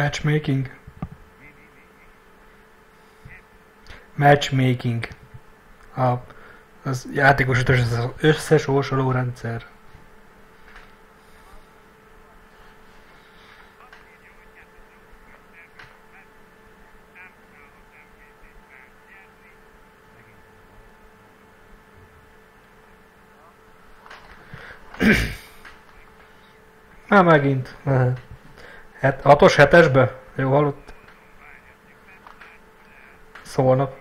Matchmaking. Matchmaking. A, az játékos összes- összesorsoló rendszer. Már megint. Het, hatos hetesbe? Jó hallott? Szólnak.